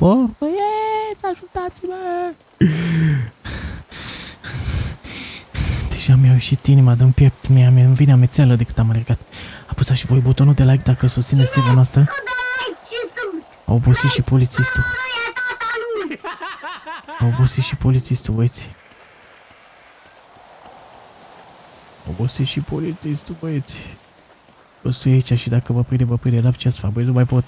Bă, băieți, ajutați-mă! Deja mi-au ieșit inima din piept, mi-a, mi vine amețeală de cât am alergat. Apăsați și voi butonul de like dacă susțineți seria noastră. A obosit și polițistul. A obosit și polițistul, băieți. A obosit și polițistul, băieți. Băsui aici și dacă vă prinde, vă prinde la ce să fac, băi, nu mai pot.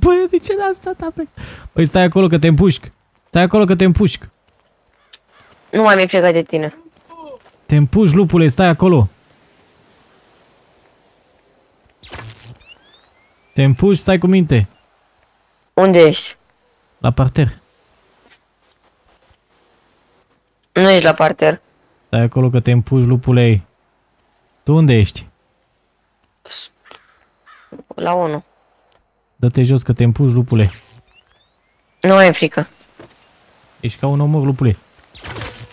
Bă, Băi, de ce n-am stat apre? Păi stai acolo că te împușc. Stai acolo că te împușc. nu mai mi-e frică de tine. Te împușc, lupule, stai acolo. Te împușc, stai cu minte. Unde ești? La parter. Nu ești la parter. Stai acolo că te împușc, lupule. Tu unde ești? La 1. Dă-te jos că te împușc, lupule. Nu mai e frică. Ești ca un omor, lupule.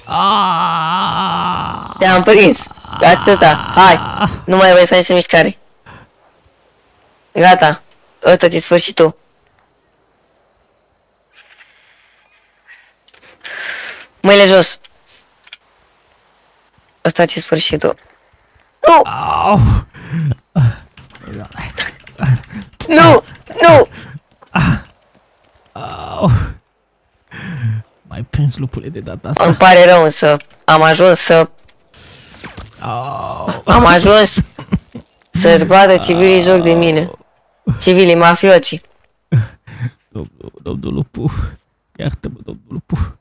Aaaa! Te-am prins. Atâta. Hai. Nu mai vrei să faci mișcare. Gata. Ăsta ți sfârșitul. Mâinile jos. Ăsta ți sfârșitul. Nu! Au! Nu! Nu! Au! Mai prins lupule de data asta. Îmi pare rău însă. Am ajuns să... Au! Am ajuns să-ți bată civilii joc de mine. Civilii mafioții. Domnul, domnul lupu. Iartă-mă, domnul lupu.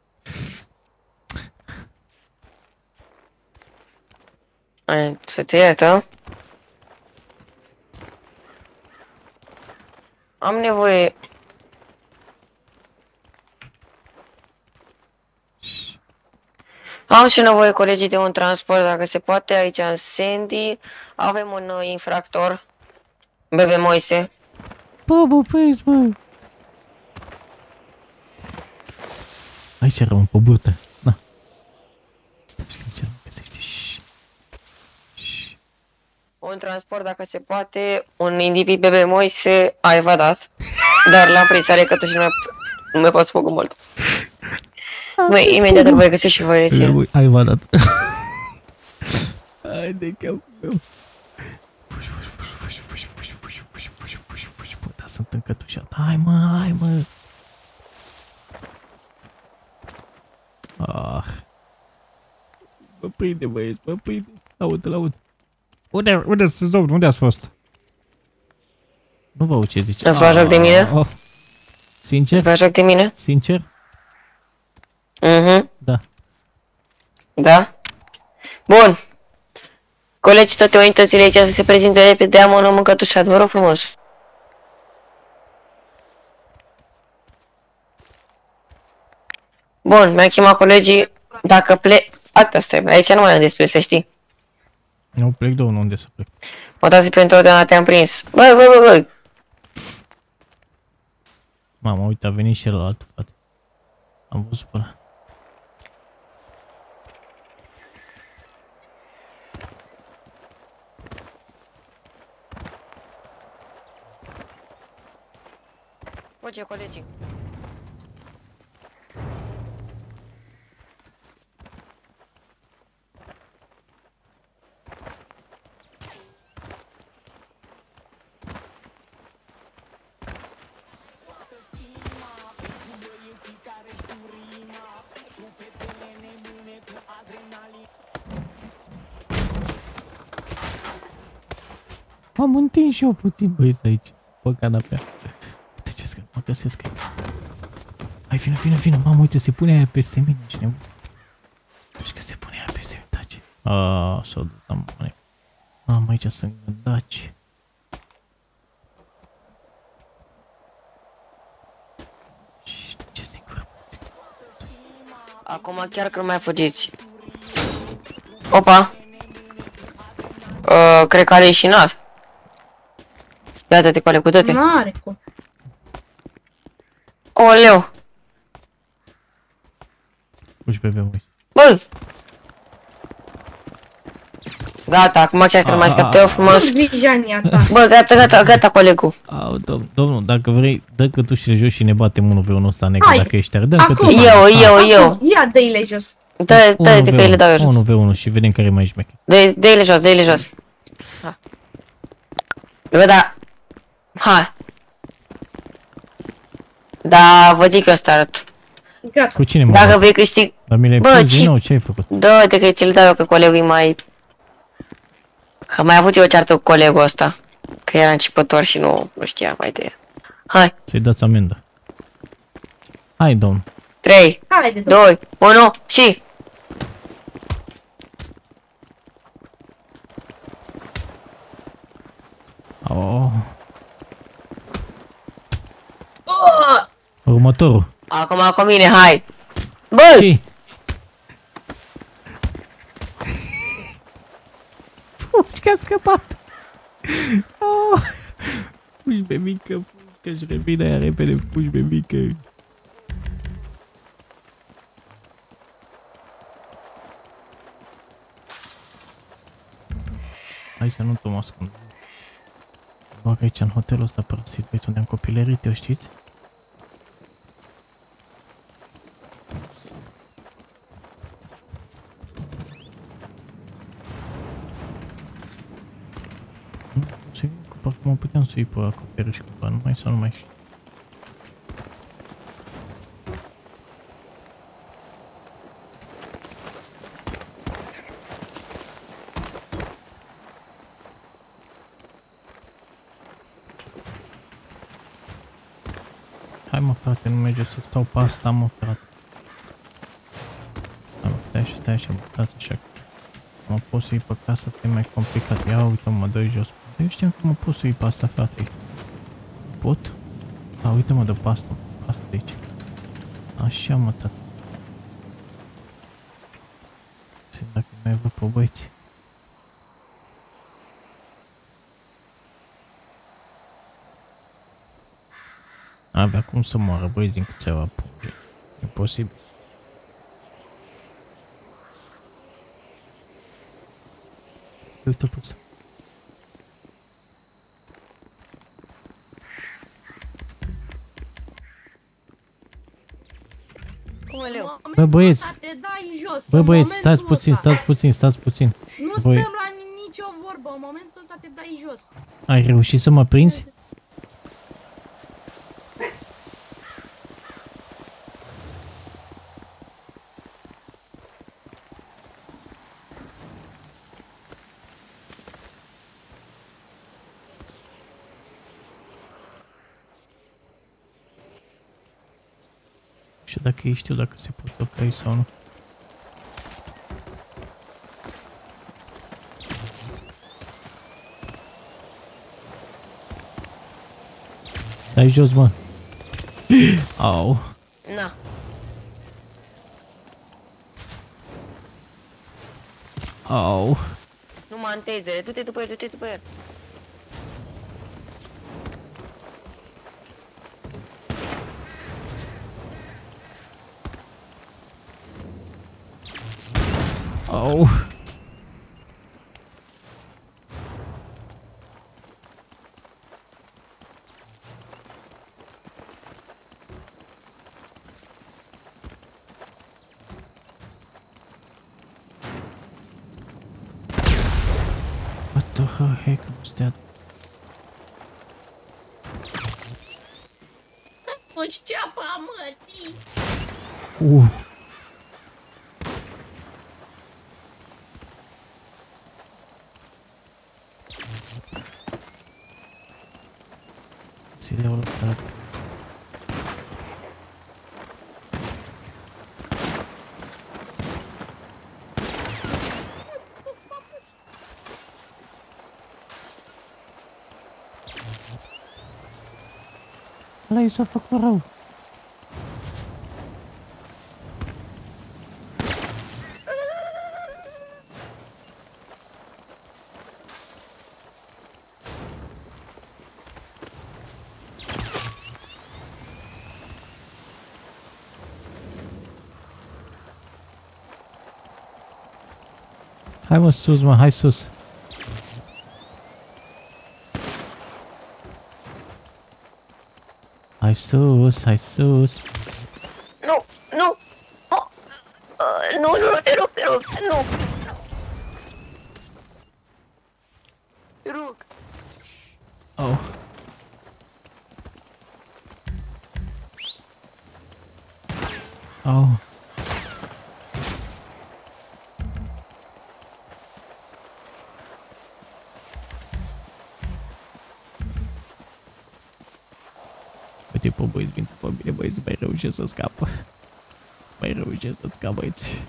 Ai, Să te iertă. Am nevoie... Am și nevoie, colegii, de un transport, dacă se poate, aici în Sandy. Avem un uh, infractor. Bebe Moise. Bă, bă, prins, bă. Aici rămân pe burtă. Na. Și că ce nu găsește. Șș. Șș. Un transport, dacă se poate, un individ Bebe Moise a evadat. Dar l-am prins, are că tu și nu mai, nu mai pot să făcut mult. Băi, imediat îl voi găsi și voi reține. Voi... Hai, m-a dat. Hai de capul meu. Da, sunt încătușat. Hai, mă, hai, mă. Ah. Mă prinde, băieți, mă prinde. Laud, laud. Unde, unde sunt, domnul? Unde ați fost? Nu vă ce zice. Îți faci joc de mine? Oh. Sincer? Îți joc de mine? Sincer? Mhm. Da. Da? Bun. Colegi toate unitățile aici să se prezinte repede, am un om încătușat, vă rog frumos. Bun, mi-am chemat colegii, dacă plec... Atâta stai, aici nu mai am despre să știi. Nu plec, domnul, unde să plec? Mă dați pentru totdeauna te-am prins. Băi, băi, băi, băi. Mama, uite, a venit și el la altă fată. Am văzut pe ăla. Voce, colegii. M-am întins și eu puțin, băieți, aici, pe canapea. Uite ce că mă găsesc aici. Hai, vină, vină, vină, mamă, uite, se pune aia peste mine, cine nebun. Deci că se pune aia peste mine, taci. Aaa, s-au dus, am pune. Mamă, aici sunt gândaci. Și ce singur. Acum chiar că nu mai fugiți. Opa. Uh, cred că are ieșinat. Iată-te, cole, cu toate. N-are cum. Oleu. Puși pe bemoi. Bă! Gata, acum chiar că nu mai A, scap, te a, rog frumos. Nu grijania ta. Bă, gata, gata, gata, colegul. Au, dom domnul, dacă vrei, dă cătușile jos și ne batem unul pe unul ăsta negru Hai. dacă ești tare. Dă Acum. cătușile. Eu, eu, eu. Acum, Ia dă-i-le jos. Dă, dă de că îi le dau eu jos. 1 v1 și vedem care e mai șmecher. Dă- Dă-i-le jos, dă-i-le jos. Ha. Bă, da. Hai. Da, vă zic eu asta arăt. Gata. Cu cine mă? Dacă vrei câștig, Dar mi le-ai Bă, pus ce- din nou, ce ai făcut? dă de că ți-l dau eu, că colegul e mai... Am mai avut eu o ceartă cu colegul ăsta. Că era începător și nu, nu știa mai de ea. Hai, Să-i dați amendă. Hai, domn. 3, Haide, dă 2, 1 și... Următorul. Acum cu mine, hai. Bă, Ce? Fugi că a scăpat. Oh. Fugi pe mică, fugi că-și revine aia repede, fugi pe mică. Hai să nu te mă ascund. Bag aici în hotelul ăsta părăsit, pe unde am copilărit, eu știți? Să cu parcă mă puteam să-i pe acoperiș cumva, nu mai sau nu mai știu. Hai mă frate, nu merge să stau pe asta mă frate. Hai mă, stai așa, stai așa, mă, stați așa. Mă pot să iei pe casă, că e mai complicat. Ia uite mă, dă jos. Eu știam că mă pot să iei pe asta, frate. Pot? A, uite mă, de pe asta, pe asta de aici. Așa mă, tată. Să dacă mai văd pe băieți. Avea cum să moară băieți din câteva puncte. E posibil. Uite pe ăsta. Oleu. În momentul Bă, băieți. ăsta Te dai jos. Bă în băieți, momentul stați puțin, ăsta. stați puțin, stați puțin. Nu Voi- stăm la nicio vorbă. În momentul ăsta te dai jos. Ai reușit să mă prinzi? Și dacă știu dacă se pot toca aici sau nu. Dai jos, mă. Au. Na. Au. Nu mă antezele, du-te după el, du-te după el. Oh. What the heck was that? Пусть Laser faktorą. Hi, was Sus, hi, Sus. Hai sus, hai sus. Nu, nu! Oh, uh, nu, nu, nu, te rog, Uite, pe băieți vin după mine, băieți, mai reușesc să scapă. Mai reușesc să scap, băieți.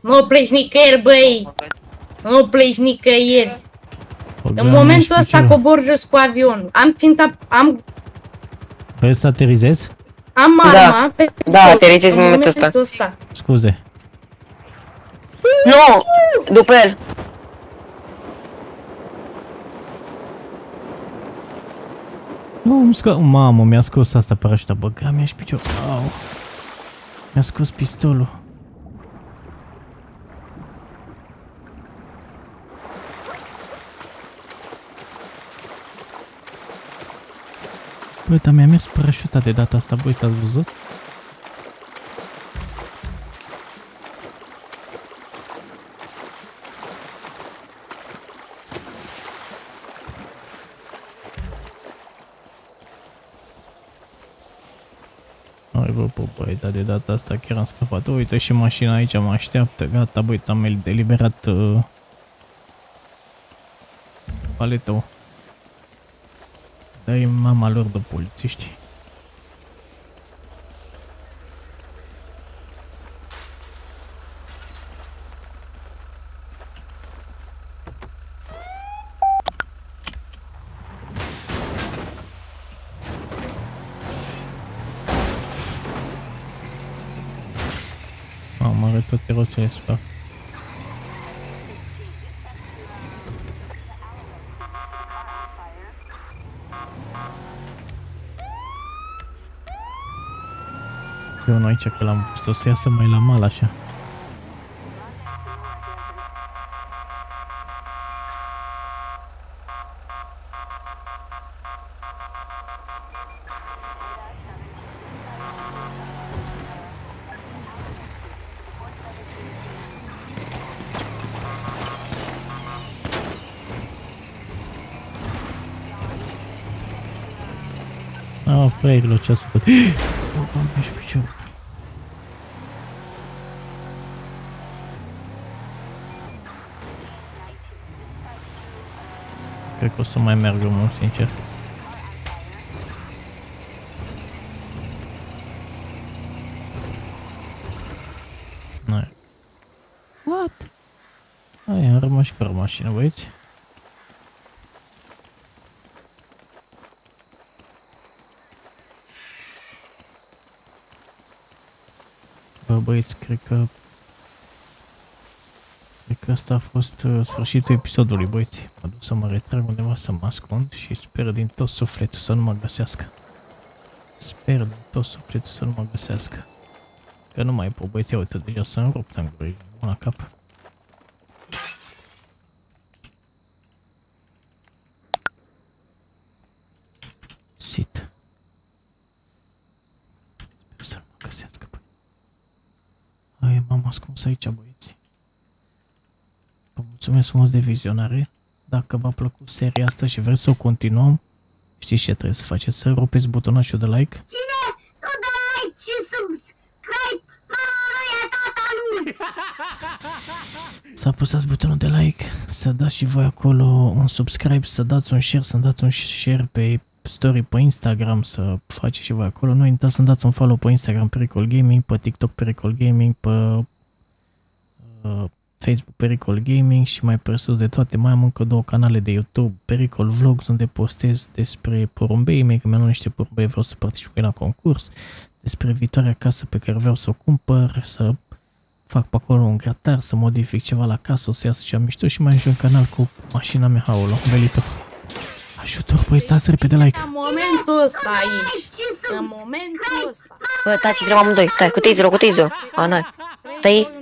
Nu pleci nicăieri, băi! Nu pleci nicăieri! În momentul ăsta cobor jos cu avionul. Am ținta, am, Vrei să aterizezi? am Da. arma pe Da, aterizezi în momentul ăsta. ăsta. Scuze. Nu! După el! Nu, îmi scă... Mamă, mi-a scos asta parașuta, băga mi-aș și picior. Au. Mi-a scos pistolul. Băi, dar mi-a mers parașuta de data asta, băi, ați văzut? Hai bă, bă, băi, dar de data asta chiar am scăpat. Uite și mașina aici mă așteaptă. Gata, băi, am eliberat uh, paletul. Dar e mama lor de polițiști. Mamă, are toate roțile să aici că l-am pus să iasă mai la mal așa. Ah, fraierilor, ce-ați făcut? O, doamne, și piciorul. Cred că o să mai meargă mult, sincer. Nu. What? Ai, am rămas și fără mașină, băieți. Bă, băieți, cred că... Cred că asta a fost uh, sfârșitul episodului, băieți. Mă duc să mă retrag undeva să mă ascund și sper din tot sufletul să nu mă găsească. Sper din tot sufletul să nu mă găsească. Că nu mai pot, băieți, ia uite, deja sunt rupt în gură, la cap. Sit. Sper să nu mă găsească, băi. Ai, m-am ascuns aici, băieți. Vă mulțumesc frumos de vizionare. Dacă v-a plăcut seria asta și vreți să o continuăm, știți ce trebuie să faceți? Să rupeți butonașul de like. Cine nu dă like și subscribe, mama lui e tata lui! Să apăsați butonul de like, să dați și voi acolo un subscribe, să dați un share, să dați un share pe story pe Instagram, să faceți și voi acolo. Nu uitați să dați un follow pe Instagram Pericol Gaming, pe TikTok Pericol Gaming, pe uh, Facebook Pericol Gaming și mai presus de toate mai am încă două canale de YouTube, Pericol Vlogs, unde postez despre porumbei mei, că mi-am luat niște porumbei, vreau să particip cu ei la concurs, despre viitoarea casă pe care vreau să o cumpăr, să fac pe acolo un gratar, să modific ceva la casă, o să iasă ceva mișto și mai ajung un canal cu mașina mea, haolo, velito. Ajutor, băi, stați repede like. În momentul ăsta aici. În momentul ăsta. Bă, taci, trebuie amândoi. Stai, cu taser cu taser A, n-ai. Tăi,